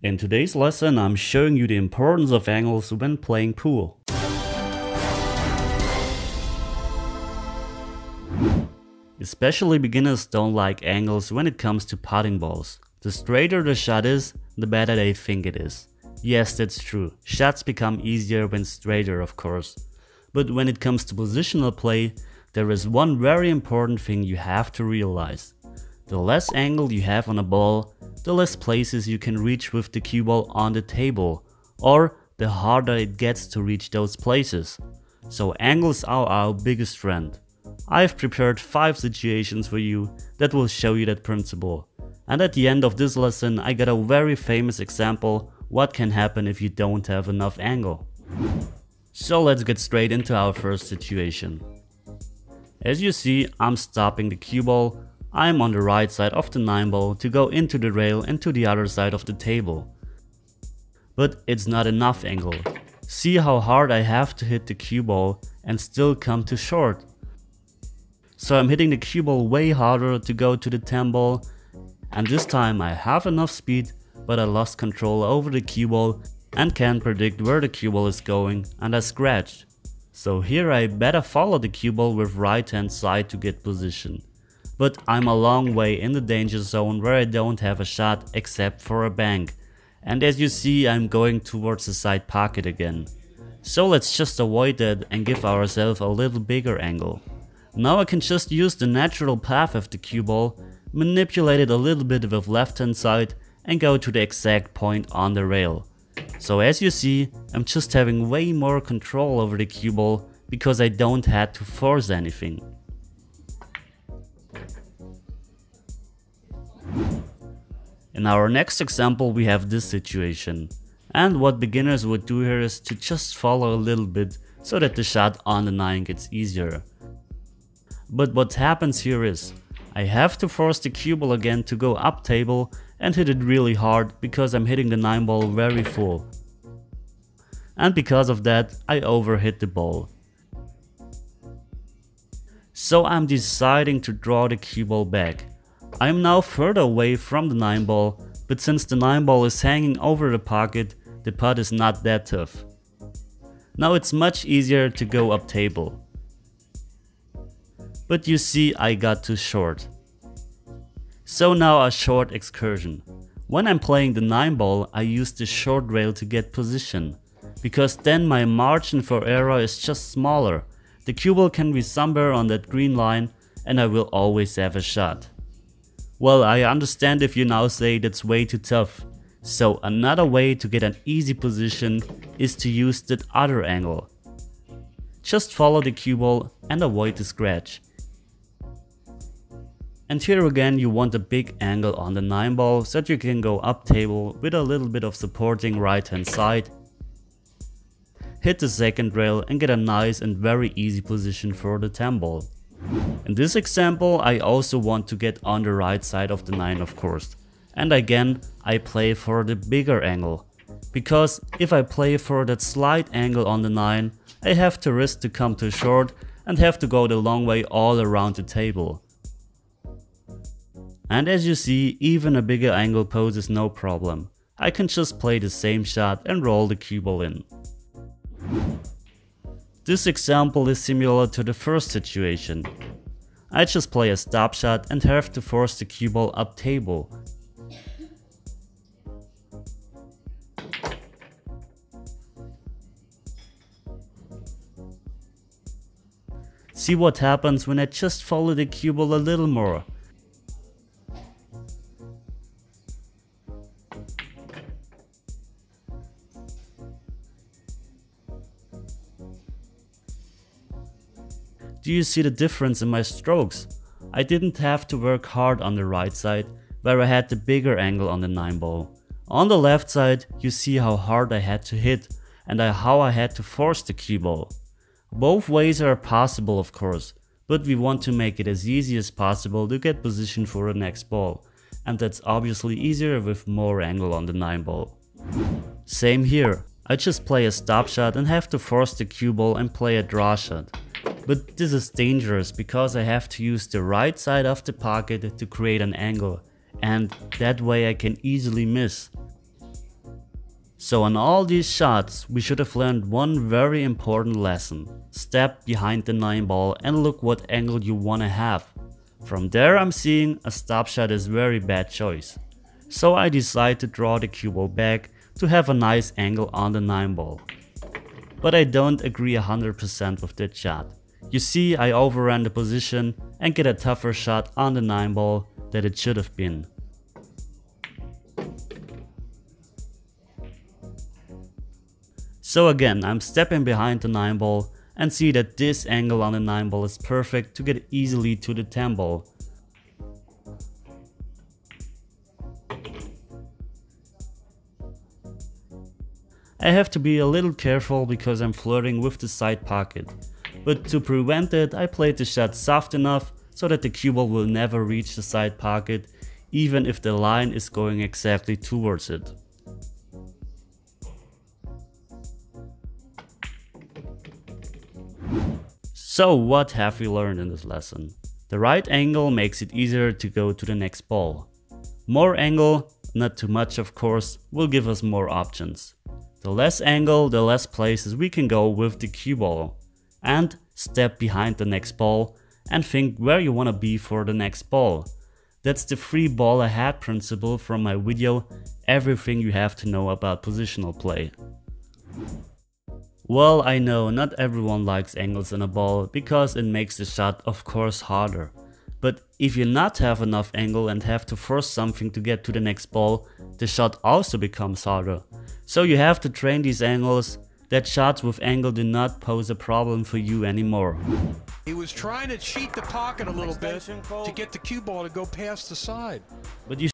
In today's lesson I'm showing you the importance of angles when playing pool. Especially beginners don't like angles when it comes to potting balls. The straighter the shot is, the better they think it is. Yes, that's true. Shots become easier when straighter, of course. But when it comes to positional play, there is one very important thing you have to realize. The less angle you have on a ball, the less places you can reach with the cue ball on the table, or the harder it gets to reach those places. So angles are our biggest friend. I've prepared 5 situations for you that will show you that principle. And at the end of this lesson I got a very famous example what can happen if you don't have enough angle. So let's get straight into our first situation. As you see, I'm stopping the cue ball I'm on the right side of the 9 ball to go into the rail and to the other side of the table. But it's not enough angle. See how hard I have to hit the cue ball and still come to short. So I'm hitting the cue ball way harder to go to the 10 ball and this time I have enough speed but I lost control over the cue ball and can't predict where the cue ball is going and I scratched. So here I better follow the cue ball with right hand side to get position but I'm a long way in the danger zone where I don't have a shot except for a bank. And as you see I'm going towards the side pocket again. So let's just avoid that and give ourselves a little bigger angle. Now I can just use the natural path of the cue ball, manipulate it a little bit with left hand side and go to the exact point on the rail. So as you see, I'm just having way more control over the cue ball because I don't have to force anything. In our next example we have this situation. And what beginners would do here is to just follow a little bit so that the shot on the 9 gets easier. But what happens here is, I have to force the cue ball again to go up table and hit it really hard because I'm hitting the 9 ball very full. And because of that I overhit the ball. So I'm deciding to draw the cue ball back. I am now further away from the 9 ball, but since the 9 ball is hanging over the pocket, the pot is not that tough. Now it's much easier to go up table. But you see I got too short. So now a short excursion. When I'm playing the 9 ball I use the short rail to get position. Because then my margin for error is just smaller. The cue ball can be somewhere on that green line and I will always have a shot. Well, I understand if you now say that's way too tough. So another way to get an easy position is to use that other angle. Just follow the cue ball and avoid the scratch. And here again you want a big angle on the 9 ball so that you can go up table with a little bit of supporting right hand side. Hit the second rail and get a nice and very easy position for the 10 ball. In this example I also want to get on the right side of the 9 of course. And again I play for the bigger angle. Because if I play for that slight angle on the 9 I have to risk to come too short and have to go the long way all around the table. And as you see even a bigger angle poses no problem. I can just play the same shot and roll the cue ball in. This example is similar to the first situation. I just play a stop shot and have to force the cue ball up table. See what happens when I just follow the cue ball a little more. Do you see the difference in my strokes? I didn't have to work hard on the right side, where I had the bigger angle on the 9 ball. On the left side, you see how hard I had to hit and how I had to force the cue ball. Both ways are possible of course, but we want to make it as easy as possible to get position for the next ball, and that's obviously easier with more angle on the 9 ball. Same here, I just play a stop shot and have to force the cue ball and play a draw shot. But this is dangerous because I have to use the right side of the pocket to create an angle and that way I can easily miss. So on all these shots, we should have learned one very important lesson. Step behind the 9 ball and look what angle you wanna have. From there I'm seeing a stop shot is very bad choice. So I decide to draw the cue ball back to have a nice angle on the 9 ball. But I don't agree 100% with that shot. You see I overran the position and get a tougher shot on the 9 ball that it should have been. So again, I'm stepping behind the 9 ball and see that this angle on the 9 ball is perfect to get easily to the 10 ball. I have to be a little careful because I'm flirting with the side pocket. But to prevent it, I played the shot soft enough so that the cue ball will never reach the side pocket even if the line is going exactly towards it. So what have we learned in this lesson? The right angle makes it easier to go to the next ball. More angle, not too much of course, will give us more options. The less angle, the less places we can go with the cue ball. And step behind the next ball and think where you want to be for the next ball. That's the free ball ahead principle from my video, everything you have to know about positional play. Well, I know not everyone likes angles in a ball because it makes the shot of course harder. But if you not have enough angle and have to force something to get to the next ball, the shot also becomes harder. So you have to train these angles that shots with angle do not pose a problem for you anymore. He was trying to cheat the pocket a little bit to get the cue ball to go past the side. But you